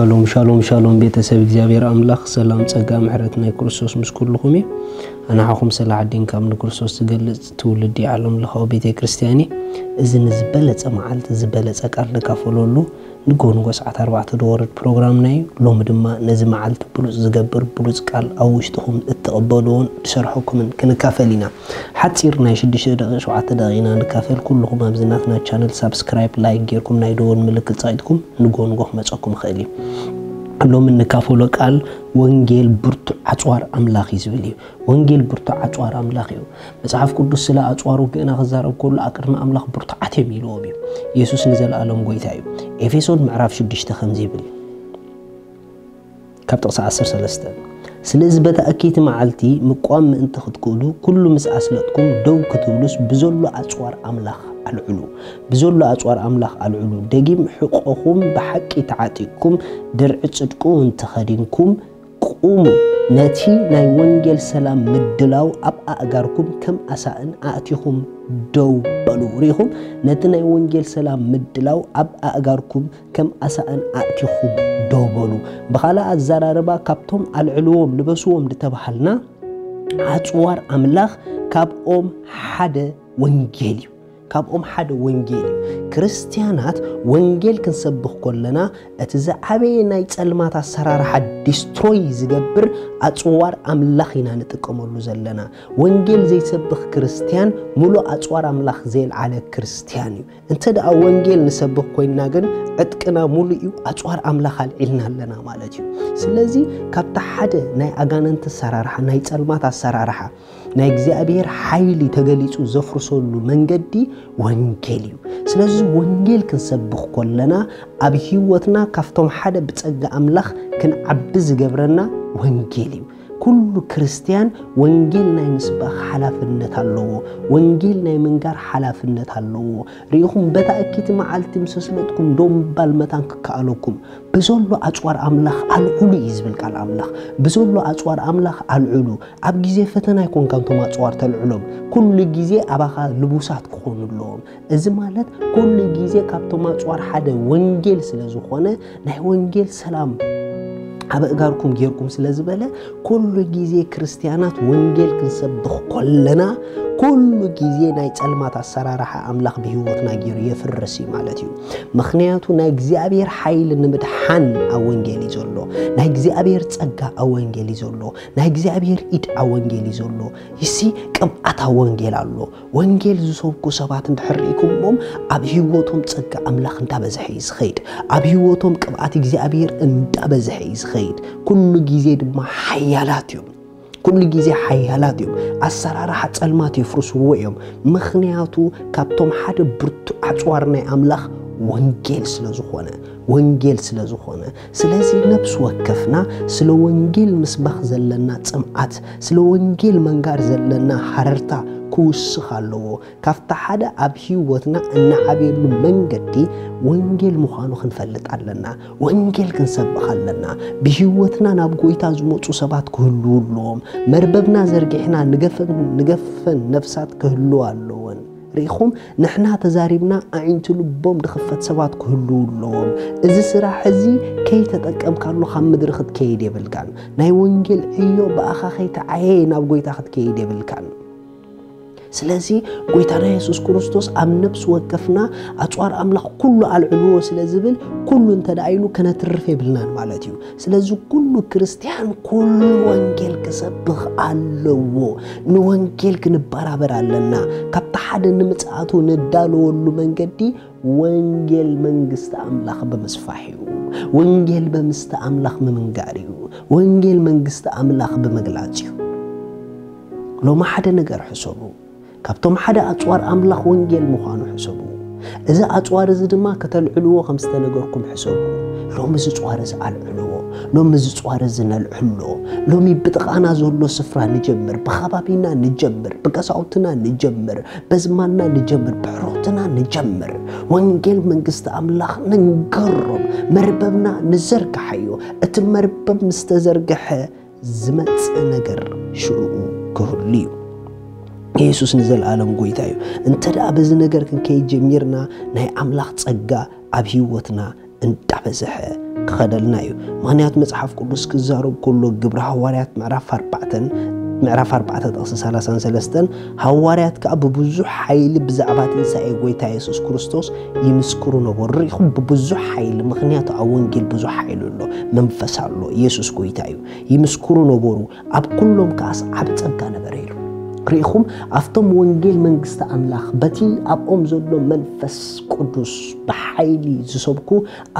ሻሎም ሻሎም ሻሎም ቤተሰብ እግዚኣብሔር ኣምላኽ ሰላም ፀጋ ምሕረት ናይ ክርስቶስ ምስ ኩልኹም እዩ። ኣናሓኹም ሰላሕ ዓዲን ካብ ንክርስቶስ ዝገልፅ ትውልዲ ዓለም ለኻዊ ቤተ ክርስትያን እዚ ንዝበለፀ መዓልቲ ዝበለፀ ቃል ንካፈለሉ ንጎ ንጎ ሰዓት ኣርባዕተ ደወርድ ፕሮግራምና እዩ። ሎሚ ድማ ነዚ መዓልቲ ብሉፅ ዝገብር ብሉፅ ቃል ኣብ ውሽጥኹም እትቕበልዎን ዝሰርሐኩምን ክንካፈል ኢና። ሓፂር ናይ 6 ደቂ 7 ደቂና ንካፈል። ኩልኹም ኣብዚ ናትና channel subscribe like ጌርኩም ናይ ደወል ምልክት ፀቂጥኩም ንጎ ንጎ ክመፀኩም ክእል እዩ። ሎሚ እንካፈሎ ቃል ወንጌል ብርቱዕ ዓፅዋር ኣምላኽ እዩ ዝብል እዩ። ወንጌል ብርቱዕ ዓፅዋር ኣምላኽ እዩ። መፅሓፍ ቅዱስ ስለ ኣፅዋሩ ግእና ክዛረብ ከሎ ኣቅድሚ ኣምላኽ ብርቱዓት እዮም ኢልዎም እዩ። ኢየሱስ ንዘለኣሎም ጎይታ እዩ። ኤፌሶን ምዕራፍ 6 ከምዚ ይብል። ካብ ጥቕሲ 13 ስለዚ በታ ኣኬይቲ መዓልቲ ምቋም ምእንቲ ክትክእሉ ኩሉ ምስ ኣስለጥኩም ደው ክትብሉስ ብዘሎ ኣፅዋር ኣምላኽ ኣልዕሉ። ብዘሎ ኣፅዋር ኣምላኽ ኣልዕሉ። ደጊም ሕቆኹም ብሓቂ ተዓጢቅኩም ድርዒ ጽድቁ እንተኸዲንኩም ቁሙ ነቲ ናይ ወንጌል ሰላም ምድላው ኣብ ኣእጋርኩም ከም ኣሳእን ኣእቲኹም ደው በሉ። ሪኢኹም ነቲ ናይ ወንጌል ሰላም ምድላው ኣብ ኣእጋርኩም ከም ኣሳእን ኣእቲኹም ደው በሉ። ብኻልእ ኣዘራርባ ካብቶም ኣልዕልዎም ልበስዎም ዝተባሃልና ኣፅዋር ኣምላኽ ካብኦም ሓደ ወንጌል እዩ ካብኦም ሓደ ወንጌል እዩ። ክርስትያናት ወንጌል ክንሰብኽ ከለና እቲ ዝዓበየ ናይ ፀልማት ኣሰራርሓ destroy ዝገብር ኣፅዋር ኣምላኽ ኢና ንጥቀመሉ ዘለና። ወንጌል ዘይሰብኽ ክርስትያን ሙሉእ ኣፅዋር ኣምላኽ ዘየልዓለ ክርስትያን እዩ። እንተ ደኣ ወንጌል ንሰብኽ ኮይንና ግን ዕጥቅና ሙሉእ እዩ ኣፅዋር ኣምላኽ ኣልዒልና ኣለና ማለት እዩ። ስለዚ ካብቲ ሓደ ናይ ኣጋነንቲ ኣሰራርሓ ናይ ፀልማት ኣሰራርሓ ናይ እግዚኣብሔር ሓይሊ ተገሊፁ ዘፍርሰሉ መንገዲ ወንጌል እዩ። ስለዚ ወንጌል ክንሰብኽ ከለና ኣብ ሂወትና ካብቶም ሓደ ብፀጋ ኣምላኽ ክንዓቢ ዝገብረና ወንጌል እዩ ኩሉ ክርስትያን ወንጌል ናይ ምስባኽ ሓላፍነት ኣለዎ። ወንጌል ናይ ምንጋር ሓላፍነት ኣለዎ። ርኢኹም በታ መዓልቲ ምስ ኣስለጥኩም ዶ ምባል መታን ክከኣለኩም። ብዘሎ ኣፅዋር ኣምላኽ ኣልዕሉ እዩ ዝብል ቃል ኣምላኽ። ብዘሎ ኣፅዋር ኣምላኽ ኣልዕሉ ኣብ ግዜ ፈተና ይኮንካ እንቶም ኣፅዋር ተልዕሎም። ኩሉ ግዜ ኣባኻ ልቡሳት ክኾኑ ኣለዎም እዚ ማለት ኩሉ ግዜ ካብቶም ኣፅዋር ሓደ ወንጌል ስለ ዝኾነ ናይ ወንጌል ሰላም ኣብ እጋርኩም ጌርኩም ስለ ኩሉ ግዜ ክርስትያናት ወንጌል ክንሰብኽ ከለና ኩሉ ግዜ ናይ ፀልማት ኣሰራርሓ ኣምላኽ ብሂወትና ገይሩ የፍርስ እዩ ማለት እዩ። ምክንያቱ ናይ እግዚኣብሔር ሓይሊ ንምድሓን ኣብ ወንጌል እዩ ዘሎ። ናይ እግዚኣብሔር ፀጋ ኣብ ወንጌል እዩ ዘሎ። ናይ እግዚኣብሔር ኢድ ኣብ ወንጌል እዩ ዘሎ። ይሲ ቅብኣት ኣብ ወንጌል ኣሎ። ወንጌል ዝሰብኩ ሰባት እንድሕርኢኩሞም ኣብ ሂወቶም ፀጋ ኣምላኽ እንዳበዝሐ እዩ ዝኸይድ። ኣብ ሂወቶም ቅብኣት እግዚኣብሔር እንዳበዝሐ እዩ ዝኸይድ። ኩሉ ግዜ ድማ ሓያላት እዮም። ኩሉ ግዜ ሓያላት እዮም ኣሰራርሓ ፀልማት የፍርስዎ እዮም። ምክንያቱ ካብቶም ሓደ ብርቱዕ ኣፅዋር ናይ ኣምላኽ ወንጌል ስለ ወንጌል ስለ ዝኾነ። ስለዚ ነብሲ ወከፍና ስለ ወንጌል ምስባኽ ዘለና ፅምዓት ስለ ወንጌል መንጋር ዘለና ሓረርታ ክውስኽ ኣለዎ ካብቲ ሓደ ኣብ ሂወትና እናዓብየሉ መንገዲ ወንጌል ምዃኑ ክንፈልጥ ኣለና። ወንጌል ክንሰብኽ ኣለና። ብሂወትና ናብ ጎይታ ዝመፁ ሰባት ክህልው ኣለዎም መርበብና ዘርጊሕና ንገፈን ነፍሳት ክህልው ኣለዎን። ርኢኹም ንሕና ተዛሪብና ኣዒንቲ ልቦም ድኽፈት ሰባት ክህልው ኣለዎም እዚ ስራሕ እዚ ከይተጠቀምካሉ ካብ ምድሪ ክትከይድ የብልካን። ናይ ወንጌል ዕዮ ብኣኻ ከይተዓየ ናብ ጎይታ ክትከይድ የብልካን ስለዚ ጎይታና የሱስ ክርስቶስ ኣብ ነብሲ ወከፍና ኣፅዋር ኣምላኽ ኩሉ ኣልዕልዎ ስለ ዝብል ኩሉ እንተደኣይሉ ከነትርፍ የብልናን ማለት እዩ። ስለዚ ኩሉ ክርስትያን ኩሉ ወንጌል ክሰብኽ ኣለዎ። ንወንጌል ክንበራበር ኣለና። ካብቲ ሓደ ንምፅኣቱ ንዳለወሉ መንገዲ ወንጌል መንግስቲ ኣምላኽ ብምስፋሕ እዩ። ወንጌል በምስቲ ኣምላኽ ብምንጋር እዩ። ወንጌል መንግስቲ ኣምላኽ ብምግላፅ እዩ። ሎማ ሓደ ነገር ሕሰቡ ካብቶም ሓደ ኣፅዋር ኣምላኽ ወንጌል ምዃኑ ሕሰቡ እዚ ኣፅዋር እዚ ድማ ከተልዕልዎ ከም ዝተነገርኩም ሕሰቡ ሎሚ እዚ ፅዋር እዚ ኣልዕልዎ ሎሚ እዚ ፅዋር እዚ ነልዕሎ ሎሚ ብጥቓና ዘሎ ስፍራ ንጀምር ብኸባቢና ንጀምር ብቀሳውትና ንጀምር በዝማንና ንጀምር ብሕሮትና ንጀምር። ወንጌል መንግስቲ ኣምላኽ ንንገሮም መርበብና ንዘርግሐዮ። እቲ መርበብ ምስ ተዘርግሐ ዝመፅእ ነገር ሽዑኡ ክህሉ እዩ የሱስ ንዘለኣለም ጎይታ እዩ። እንተ በዚ ነገር ክንከይድ ጀሚርና ናይ ኣምላኽ ፀጋ ኣብ ሂወትና እንዳበዝሐ ክኸደልና እዩ። ምክንያቱ መፅሓፍ ቅዱስ ክዛረብ ከሎ ግብሪ ሃዋርያት ምዕራፍ 4 ምዕራፍ 4 ጥቕሲ 33 ሃዋርያት ከዓ ብብዙሕ ሓይሊ ብዛዕባ ትንሳኤ ጎይታ የሱስ ክርስቶስ ይምስክሩ ነበሩ። ርኢኹም ብብዙሕ ሓይሊ ምክንያቱ ኣብ ወንጌል ብዙሕ ሓይሊ ኣሎ። መንፈስ ኣሎ። ኢየሱስ ጎይታ እዩ። ይምስክሩ ነበሩ። ኣብ ኩሎም ከዓስ ዓብ ፀጋ ነበረ ርኢኹም ኣብቶም ወንጌል መንግስቲ ኣምላኽ በቲ ኣብኦም ዘሎ መንፈስ ቅዱስ ብሓይሊ ዝሰብኩ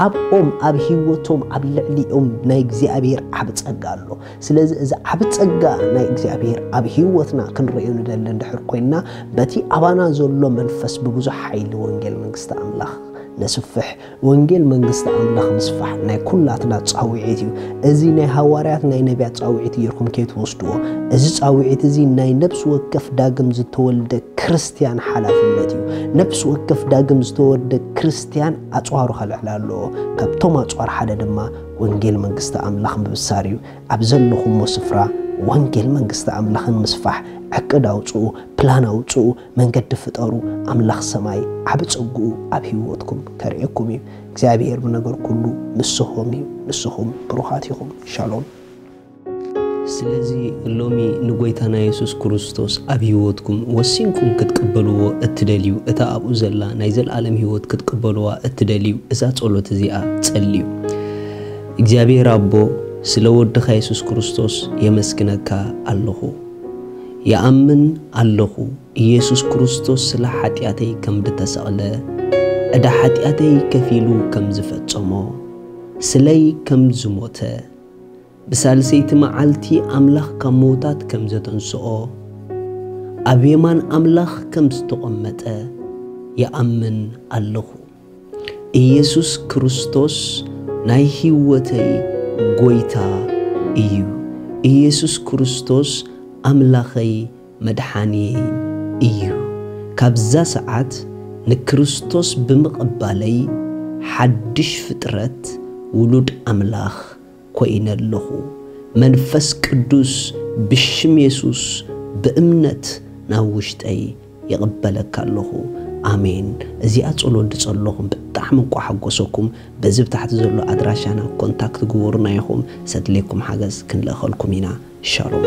ኣብኦም ኣብ ሂወቶም ኣብ ልዕሊኦም ናይ እግዚኣብሔር ዓብ ፀጋ ኣሎ። ስለዚ እዚ ዓብ ፀጋ ናይ እግዚኣብሔር ኣብ ሂወትና ክንሪኦ ንደሊ እንድሕር ኮይንና በቲ ኣባና ዘሎ መንፈስ ብብዙሕ ሓይሊ ወንጌል መንግስቲ ኣምላኽ ነስፍሕ። ወንጌል መንግስቲ ኣምላኽ ምስፋሕ ናይ ኩላትና ፃውዒት እዩ። እዚ ናይ ሃዋርያት ናይ ነቢያት ፃውዒት ጌርኩም ከይትወስድዎ እዚ ፃውዒት እዚ ናይ ነብሲ ወከፍ ዳግም ዝተወልደ ክርስትያን ሓላፍነት እዩ። ነብሲ ወከፍ ዳግም ዝተወልደ ክርስትያን ኣፅዋሩ ከልዕል ኣለዎ። ካብቶም ኣፅዋር ሓደ ድማ ወንጌል መንግስቲ ኣምላኽ ምብሳር እዩ። ኣብ ዘለኹሞ ስፍራ ወንጌል መንግስቲ ኣምላኽን ምስፋሕ ዕቅድ ኣውፅኡ ፕላን ኣውፅኡ መንገዲ ፍጠሩ ኣምላኽ ሰማይ ዓብ ፀጉኡ ኣብ ሂወትኩም ከርእየኩም እዩ። እግዚኣብሔር ብነገር ኩሉ ንስኹም እዩ ንስኹም ብሩኻት ኢኹም ሻሎም። ስለዚ ሎሚ ንጎይታና የሱስ ክርስቶስ ኣብ ሂወትኩም ወሲንኩም ክትቅበልዎ እትደልዩ እታ ኣብኡ ዘላ ናይ ዘለኣለም ሂወት ክትቅበልዋ እትደልዩ እዛ ጸሎት እዚኣ ጸልዩ። እግዚኣብሔር ኣቦ ስለ ወድኻ የሱስ ክርስቶስ የመስግነካ ኣለኹ። የኣምን ኣለኹ። ኢየሱስ ክርስቶስ ስለ ሓጢኣተይ ከም ዝተሰቕለ ዕዳ ሓጢኣተይ ከፊሉ ከም ዝፈጸሞ ስለይ ከም ዝሞተ ብሳልሰይቲ መዓልቲ ኣምላኽ ካብ ሞታት ከም ዘተንስኦ ኣብ የማን ኣምላኽ ከም ዝተቐመጠ የኣምን ኣለኹ። ኢየሱስ ክርስቶስ ናይ ህይወተይ ጎይታ እዩ። ኢየሱስ ክርስቶስ ኣምላኸይ መድሓኒየይ እዩ። ካብዛ ሰዓት ንክርስቶስ ብምቕባለይ ሓድሽ ፍጥረት ውሉድ ኣምላኽ ኮይነ ኣለኹ መንፈስ ቅዱስ ብሽም የሱስ ብእምነት ናብ ውሽጠይ ይቕበለካ ኣለኹ ኣሜን እዚኣ ጸሎት ዝጸለኹም ብጣዕሚ እንቋ ሓጐሰኩም በዚ ብታሕቲ ዘሎ ኣድራሻና contact ግበሩና ኢኹም ሰድሌኩም ሓገዝ ክንልእኸልኩም ኢና። ሻሎም